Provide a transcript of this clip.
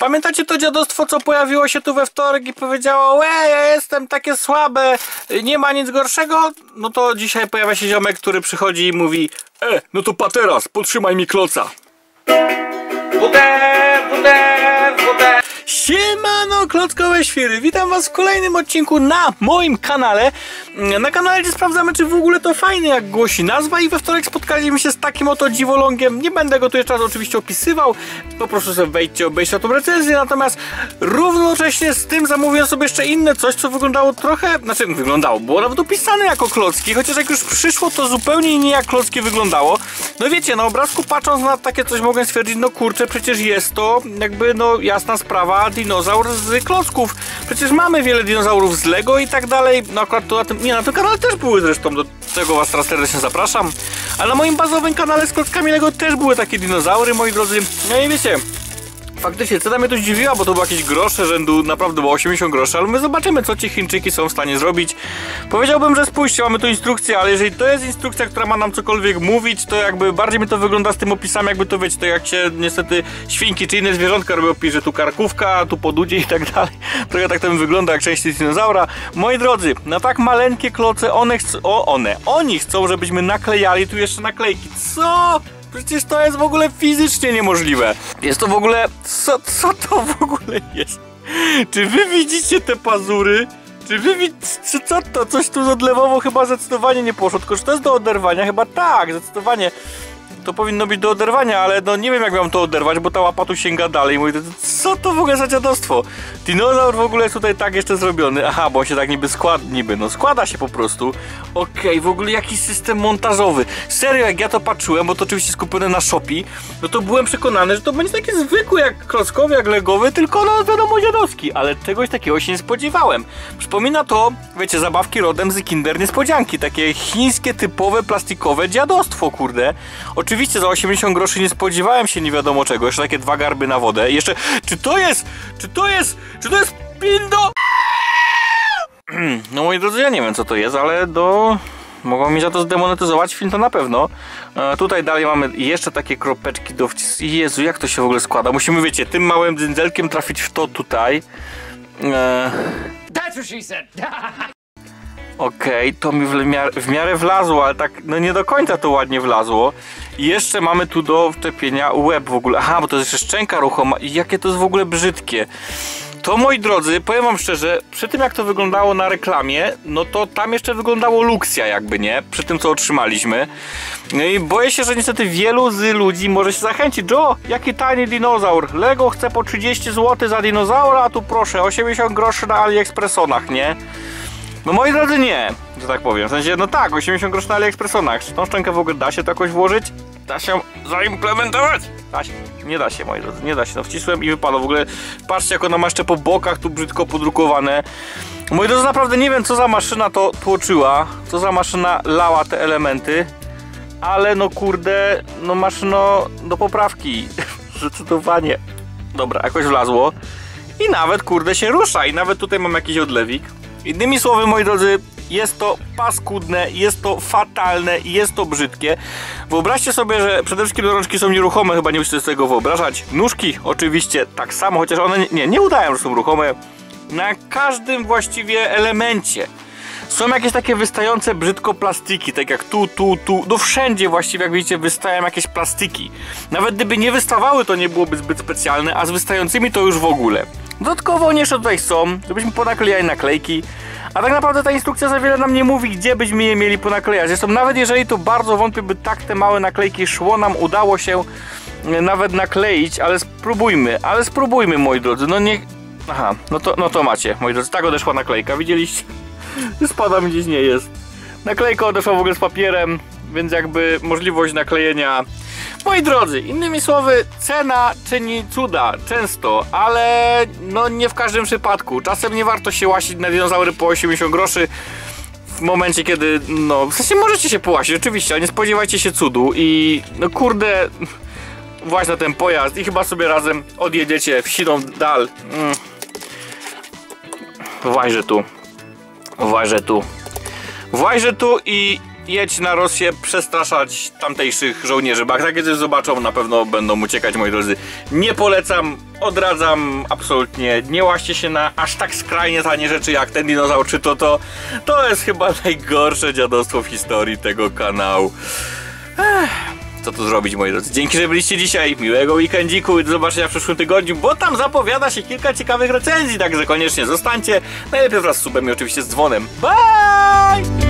Pamiętacie to dziadostwo, co pojawiło się tu we wtorek i powiedziało, ej, ja jestem takie słabe, nie ma nic gorszego? No to dzisiaj pojawia się ziomek, który przychodzi i mówi, e, no to pateras, potrzymaj mi kloca. Siemano, klockowe świry, witam was w kolejnym odcinku na moim kanale. Na kanale, gdzie sprawdzamy, czy w ogóle to fajne, jak głosi nazwa I we wtorek spotkaliśmy się z takim oto dziwolągiem. Nie będę go tu jeszcze raz oczywiście opisywał. Po prostu sobie wejdźcie, obejście tą recenzję. Natomiast równocześnie z tym zamówiłem sobie jeszcze inne coś, co wyglądało trochę Znaczy, wyglądało, było nawet opisane jako klocki Chociaż jak już przyszło, to zupełnie nie jak klocki wyglądało No wiecie, na obrazku patrząc na takie coś mogę stwierdzić No kurczę, przecież jest to jakby, no jasna sprawa dinozaur z klocków. Przecież mamy wiele dinozaurów z Lego i tak dalej. No akurat to na tym, nie, na tym kanale też były zresztą, do tego was teraz serdecznie zapraszam. Ale na moim bazowym kanale z klockami Lego też były takie dinozaury, moi drodzy. No i wiecie, Faktycznie, cena mnie to zdziwiła, bo to było jakieś grosze rzędu, naprawdę było 80 groszy, ale my zobaczymy, co ci Chińczyki są w stanie zrobić. Powiedziałbym, że spójrzcie, mamy tu instrukcję, ale jeżeli to jest instrukcja, która ma nam cokolwiek mówić, to jakby bardziej mi to wygląda z tym opisami, jakby to wiecie, to jak się niestety świnki czy inne zwierzątka robią opis, że tu karkówka, tu podudzie i tak dalej. Trochę tak to mi wygląda jak część dinozaura. Moi drodzy, na tak maleńkie kloce, one chcą, o one, oni chcą, żebyśmy naklejali tu jeszcze naklejki. Co? Przecież to jest w ogóle fizycznie niemożliwe. Jest to w ogóle... Co, co to w ogóle jest? Czy wy widzicie te pazury? Czy wy widzicie... Co to? Coś tu z odlewowo chyba zdecydowanie nie poszło. Tylko, że to jest do oderwania? Chyba tak, zdecydowanie to powinno być do oderwania, ale no nie wiem jak mam to oderwać, bo ta łapa tu sięga dalej. Mówię, co to w ogóle za dziadostwo? Dinozaur w ogóle jest tutaj tak jeszcze zrobiony. Aha, bo on się tak niby składa, niby, no składa się po prostu. Okej, okay, w ogóle jakiś system montażowy. Serio, jak ja to patrzyłem, bo to oczywiście skupione na Shopee, no to byłem przekonany, że to będzie takie zwykłe jak klockowy, jak legowy, tylko no wiadomo dziadowski, ale czegoś takiego się nie spodziewałem. Przypomina to, wiecie, zabawki rodem z Kinder Niespodzianki, takie chińskie, typowe, plastikowe dziadostwo, kurde. Za 80 groszy nie spodziewałem się nie wiadomo czego, jeszcze takie dwa garby na wodę. Jeszcze, czy to jest, czy to jest, czy to jest pindo? No moi drodzy, ja nie wiem co to jest, ale do... Mogą mi za to zdemonetyzować film to na pewno. E, tutaj dalej mamy jeszcze takie kropeczki do wcisku. Jezu, jak to się w ogóle składa? Musimy, wiecie, tym małym dzyndzelkiem trafić w to tutaj. E... That's what she said. Okej, okay, to mi w, miarę, w miarę wlazło, ale tak no nie do końca to ładnie wlazło. I jeszcze mamy tu do wczepienia łeb w ogóle. Aha, bo to jest jeszcze szczęka ruchoma. I jakie to jest w ogóle brzydkie. To moi drodzy, powiem wam szczerze, przy tym jak to wyglądało na reklamie, no to tam jeszcze wyglądało Luxia jakby, nie? Przy tym co otrzymaliśmy. No i boję się, że niestety wielu z ludzi może się zachęcić. Joe, jaki tani dinozaur. Lego chce po 30 zł za dinozaura, a tu proszę, 80 groszy na AliExpressonach, nie? No moi drodzy nie, że tak powiem. W sensie, no tak, 80 groszy na AliExpressonach. Czy tą szczękę w ogóle da się to jakoś włożyć? Da się zaimplementować? Da się. Nie da się, moi drodzy, nie da się. No wcisłem i wypadło. W ogóle patrzcie, jak ona ma jeszcze po bokach tu brzydko podrukowane. Moi drodzy, naprawdę nie wiem, co za maszyna to tłoczyła. Co za maszyna lała te elementy. Ale no kurde, no maszyno do poprawki. Zdecydowanie. Dobra, jakoś wlazło. I nawet kurde się rusza. I nawet tutaj mam jakiś odlewik. Innymi słowy, moi drodzy, jest to paskudne, jest to fatalne jest to brzydkie. Wyobraźcie sobie, że przede wszystkim rączki są nieruchome, chyba nie musicie z tego wyobrażać. Nóżki oczywiście tak samo, chociaż one nie, nie udają, że są ruchome. Na każdym właściwie elemencie są jakieś takie wystające brzydko plastiki, tak jak tu, tu, tu, no wszędzie właściwie jak widzicie wystają jakieś plastiki. Nawet gdyby nie wystawały to nie byłoby zbyt specjalne, a z wystającymi to już w ogóle. Dodatkowo oni jeszcze tutaj są, żebyśmy ponaklejali naklejki. A tak naprawdę ta instrukcja za wiele nam nie mówi, gdzie byśmy je mieli ponaklejać. Zresztą nawet jeżeli to bardzo wątpię, by tak te małe naklejki szło, nam udało się e, nawet nakleić, ale spróbujmy, ale spróbujmy moi drodzy, no nie... Aha, no to, no to macie, moi drodzy, tak odeszła naklejka, widzieliście? Spada mi gdzieś nie jest. Naklejka odeszła w ogóle z papierem, więc jakby możliwość naklejenia Moi drodzy, innymi słowy, cena czyni cuda często, ale no nie w każdym przypadku. Czasem nie warto się łasić na dinozaury po 80 groszy w momencie, kiedy, no, w sensie możecie się połasić, oczywiście, ale nie spodziewajcie się cudu i, no kurde, właśnie ten pojazd i chyba sobie razem odjedziecie w siną dal. Mm. Właźże tu. Właźże tu. Właźże tu i jedź na Rosję przestraszać tamtejszych żołnierzy, bo jak takie coś zobaczą, na pewno będą uciekać, moi drodzy. Nie polecam, odradzam absolutnie. Nie łaście się na aż tak skrajnie tanie rzeczy jak ten dinozaur czy to to. To jest chyba najgorsze dziadostwo w historii tego kanału. Ech, co tu zrobić, moi drodzy? Dzięki, że byliście dzisiaj. Miłego weekendziku i do zobaczenia w przyszłym tygodniu, bo tam zapowiada się kilka ciekawych recenzji, także koniecznie zostańcie. Najlepiej wraz z subem i oczywiście z dzwonem. Bye!